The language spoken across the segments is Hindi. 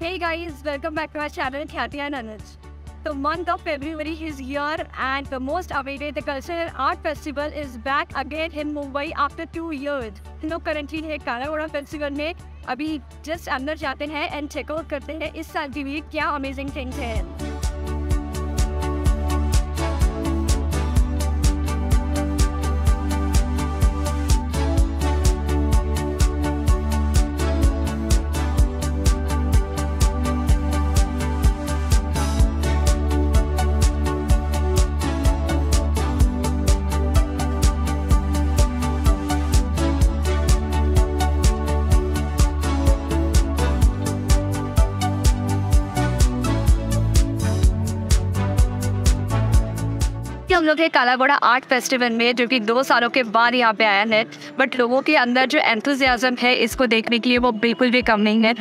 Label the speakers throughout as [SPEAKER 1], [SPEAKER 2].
[SPEAKER 1] Hey guys, welcome back to our channel Khyati and Anuj. The month of February is here and the most awaited the Cultural Art Festival is back again in Mumbai after two years. हम लोग currently है कालाघोड़ा फेस्टिवल में अभी जस्ट अंदर जाते हैं एंड चेकआउट करते हैं इस साल की भी क्या अमेजिंग थिंग्स हैं लोग है कालागोड़ा आर्ट फेस्टिवल में, जो कि दो सालों के बाद यहाँ पे आया है बट लोगों के अंदर जो एंथुजियाज़म है इसको देखने के लिए वो बिल्कुल भी कम नहीं है।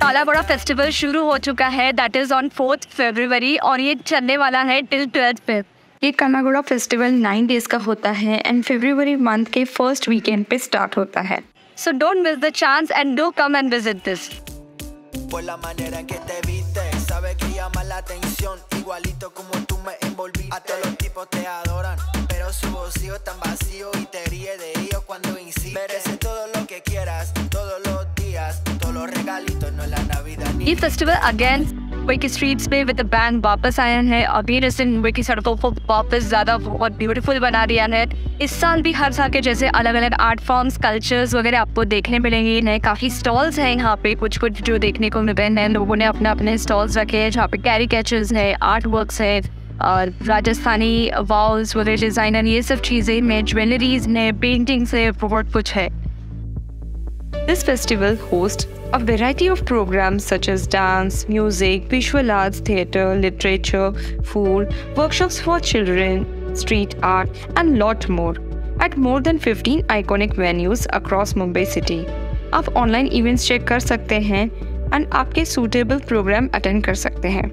[SPEAKER 2] काला
[SPEAKER 1] बड़ा फेस्टिवल शुरू हो चुका है that is on fourth February और ये चलने वाला है टिल ट्वेल्थ पे।
[SPEAKER 3] ये कनागुड़ा फेस्टिवल नाइन डेज़ का होता है एंड फेब्रवरी मंथ के फ़र्स्ट वीकेंड पे स्टार्ट होता है।
[SPEAKER 1] So don't miss the chance and do come and visit this ये फेस्टिवल अगेन मुंबई की स्ट्रीट्स पे विद बैंड वापस आया है। अभी इसे मुंबई की सड़कों को वापस ज़्यादा बहुत ब्यूटीफुल बना दिया है। इस साल भी हर साल के जैसे अलग अलग आर्ट फॉर्म्स कल्चर्स वगैरह आपको देखने मिलेंगे। नए काफ़ी स्टॉल्स हैं यहाँ पे। कुछ कुछ जो देखने को मिल हैं, लोगों ने अपने अपने स्टॉल्स रखे हैं जहाँ पे कैरी कैचर्स है आर्ट वर्क्स है, और राजस्थानी वॉल्स वगैरह डिज़ाइनर ये सब चीज़ें में ज्वेलरीज है पेंटिंग्स है, बहुत कुछ है।
[SPEAKER 3] This festival hosts a variety of programs such as dance, music, visual arts, theatre, literature, food, workshops for children, street art, and lot more at more than 15 iconic venues across Mumbai city. आप ऑनलाइन इवेंट्स चेक कर सकते हैं एंड आपके सूटेबल प्रोग्राम अटेंड कर सकते हैं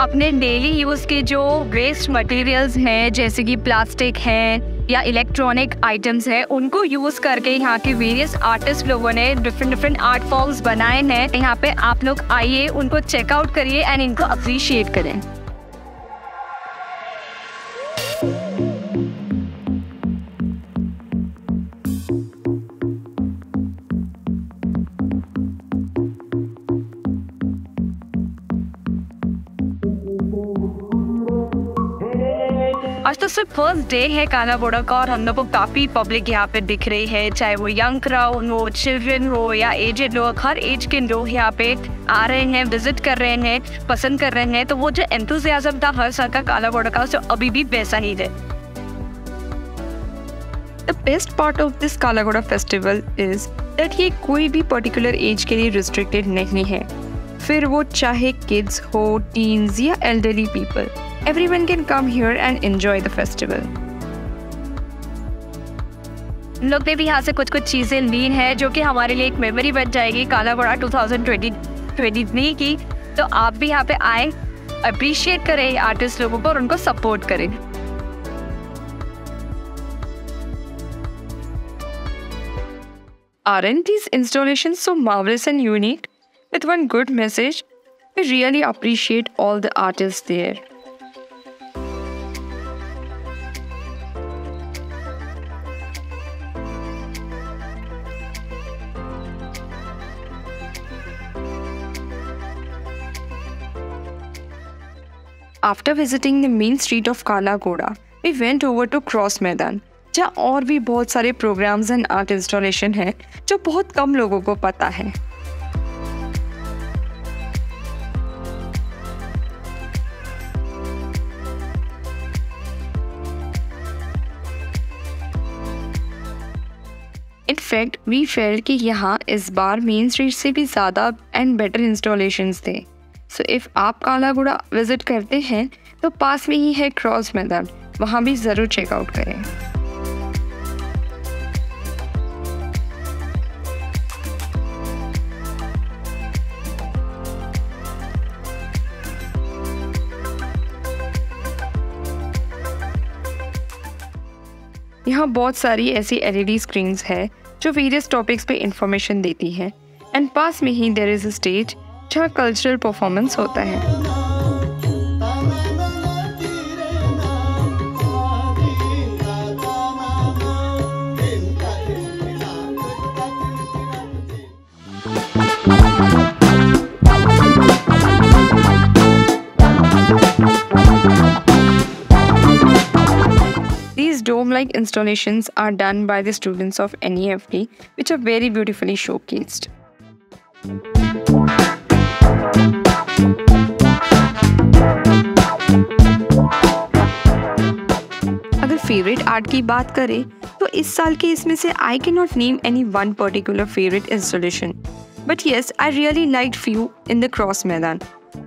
[SPEAKER 1] अपने डेली यूज़ के जो वेस्ट मटेरियल्स हैं जैसे कि प्लास्टिक है या इलेक्ट्रॉनिक आइटम्स है, उनको यूज़ करके यहाँ के वेरियस आर्टिस्ट लोगों ने डिफरेंट डिफरेंट आर्ट फॉर्म्स बनाए हैं। यहाँ पे आप लोग आइए, उनको चेकआउट करिए एंड इनको अप्रिशिएट करें। तो सिर्फ़ फ़र्स्ट डे है काना कालाघोड़ा का और हम लोग को काफ़ी पब्लिक यहाँ पे दिख रही है। चाहे वो यंग क्राउड हो चिल्ड्रन हो या एजेड लोग, हर एज के लोग यहाँ पे आ रहे हैं विज़िट कर रहे हैं, पसंद कर रहे हैं। तो वो जो एंथुजियाज्म था हर साल का कालाघोड़ा का जो अभी भी वैसा ही है।
[SPEAKER 3] The best part of this Kala Ghoda festival is that ये कोई भी पर्टिकुलर एज के लिए रिस्ट्रिक्टेड नहीं है। फिर वो चाहे किड्स हो टीन्स या elderly people everyone can come here and enjoy the festival
[SPEAKER 1] लोग ने भी यहाँ से कुछ कुछ चीज़ें ली हैं जो कि हमारे लिए एक मेमोरी बन जाएगी काला बड़ा two thousand twenty twenty three की तो आप भी यहाँ पे आए अप्रिशिएट करें आर्टिस्ट लोगों को और उनको सपोर्ट करें
[SPEAKER 3] Aren't these installations so marvelous and unique? With one good message, we really appreciate all the artists there. After visiting the main street of Kala Goda, we went over to Cross Maidan, जहाँ और भी बहुत सारे प्रोग्राम्स एंड आर्ट इंस्टॉलेशन हैं जो बहुत कम लोगों को पता है इनफैक्ट वी फेल कि यहाँ इस बार मेन स्ट्रीट से भी ज़्यादा एंड बेटर इंस्टॉलेशन थे। सो इफ़ आप कालागुड़ा विज़िट करते हैं तो पास में ही है क्रॉस मैदान वहाँ भी ज़रूर चेकआउट करें। यहाँ बहुत सारी ऐसी एलईडी स्क्रीन्स है जो वेरियस टॉपिक्स पे इंफॉर्मेशन देती हैं। एंड पास में ही देर इज़ अ स्टेज जहाँ कल्चरल परफॉर्मेंस होता है। These dome-like installations are done by the students of NEFT, which are very beautifully showcased. अगर फेवरेट आर्ट की बात करें तो इस साल के इसमें से I can not name any one particular favourite installation but yes I really like few in the Cross Maidan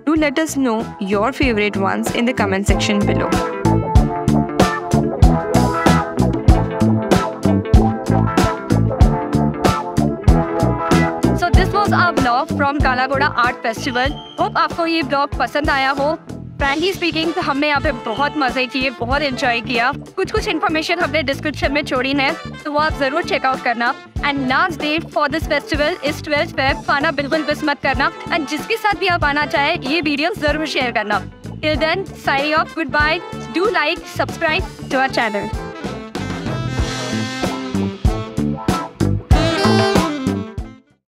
[SPEAKER 3] do let us know your favourite ones in the comment section below
[SPEAKER 1] blog from Kala Ghoda art festival hope आपको ये ब्लॉग पसंद आया हो। फ्रेंकली स्पीकिंग हमने यहाँ पे बहुत मज़े किए, बहुत एंजॉय किया। कुछ कुछ इन्फॉर्मेशन हमने डिस्क्रिप्शन में छोड़ी है तो वो आप ज़रूर चेकआउट करना। And last date for this festival is twelfth Feb आना बिल्कुल मिस मत करना। एंड जिसके साथ भी आप आना चाहे, ये वीडियो ज़रूर शेयर करना। Till then signing off good bye do like subscribe to our channel